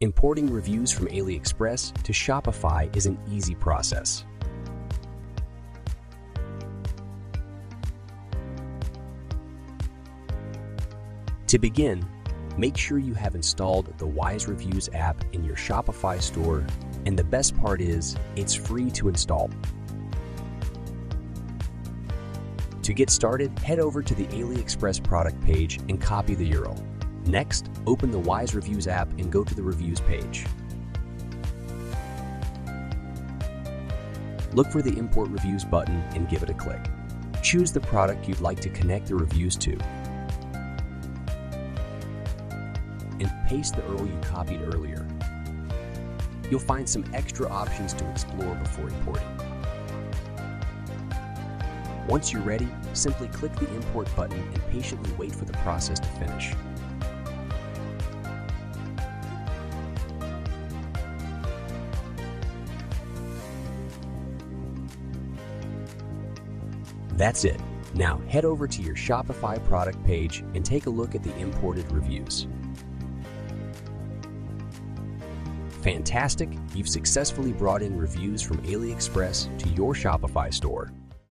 Importing reviews from AliExpress to Shopify is an easy process. To begin, make sure you have installed the Wise Reviews app in your Shopify store, and the best part is, it's free to install. To get started, head over to the AliExpress product page and copy the URL. Next, open the Wise Reviews app and go to the Reviews page. Look for the Import Reviews button and give it a click. Choose the product you'd like to connect the reviews to. And paste the URL you copied earlier. You'll find some extra options to explore before importing. Once you're ready, simply click the Import button and patiently wait for the process to finish. That's it. Now head over to your Shopify product page and take a look at the imported reviews. Fantastic! You've successfully brought in reviews from AliExpress to your Shopify store.